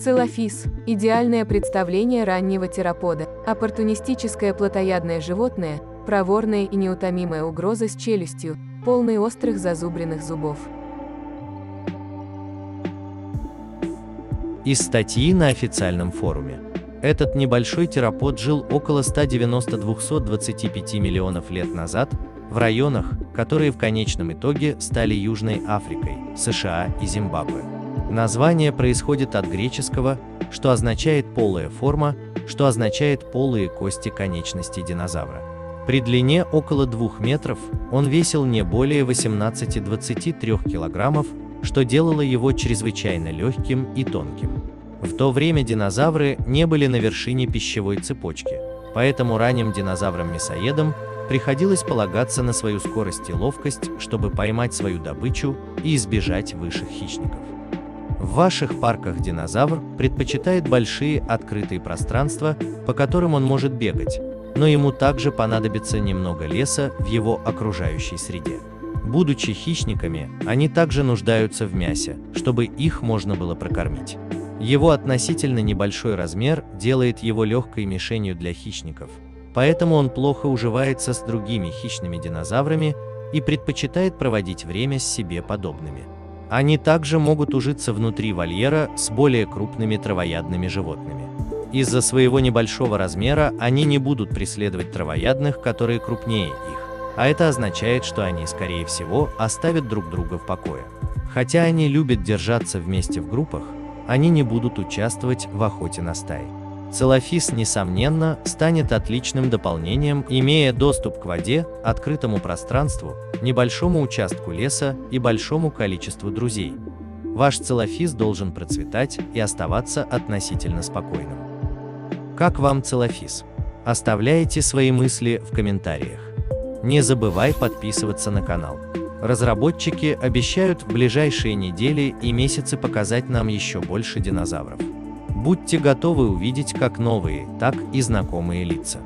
Целофис – идеальное представление раннего терапода, оппортунистическое плотоядное животное, проворная и неутомимая угроза с челюстью, полной острых зазубренных зубов. Из статьи на официальном форуме. Этот небольшой терапод жил около 190-225 миллионов лет назад в районах, которые в конечном итоге стали Южной Африкой, США и Зимбабве. Название происходит от греческого, что означает полая форма, что означает полые кости конечностей динозавра. При длине около 2 метров он весил не более 18-23 килограммов, что делало его чрезвычайно легким и тонким. В то время динозавры не были на вершине пищевой цепочки, поэтому ранним динозаврам-мясоедам приходилось полагаться на свою скорость и ловкость, чтобы поймать свою добычу и избежать высших хищников. В ваших парках динозавр предпочитает большие открытые пространства, по которым он может бегать, но ему также понадобится немного леса в его окружающей среде. Будучи хищниками, они также нуждаются в мясе, чтобы их можно было прокормить. Его относительно небольшой размер делает его легкой мишенью для хищников, поэтому он плохо уживается с другими хищными динозаврами и предпочитает проводить время с себе подобными. Они также могут ужиться внутри вольера с более крупными травоядными животными. Из-за своего небольшого размера они не будут преследовать травоядных, которые крупнее их, а это означает, что они, скорее всего, оставят друг друга в покое. Хотя они любят держаться вместе в группах, они не будут участвовать в охоте на стаи. Целофис, несомненно, станет отличным дополнением, имея доступ к воде, открытому пространству, небольшому участку леса и большому количеству друзей. Ваш целофис должен процветать и оставаться относительно спокойным. Как вам целофис? Оставляйте свои мысли в комментариях. Не забывай подписываться на канал. Разработчики обещают в ближайшие недели и месяцы показать нам еще больше динозавров. Будьте готовы увидеть как новые, так и знакомые лица.